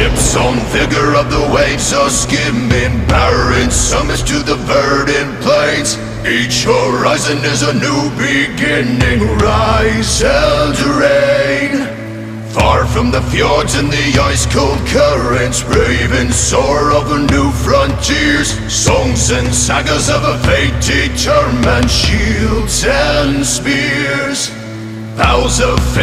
Ships on vigor of the waves are skimming. Barren summits to the verdant plains. Each horizon is a new beginning. Rise Eldraine. Far from the fjords and the ice-cold currents. Brave and soar over new frontiers. Songs and sagas of a fate determined Shields and spears. Vows of favor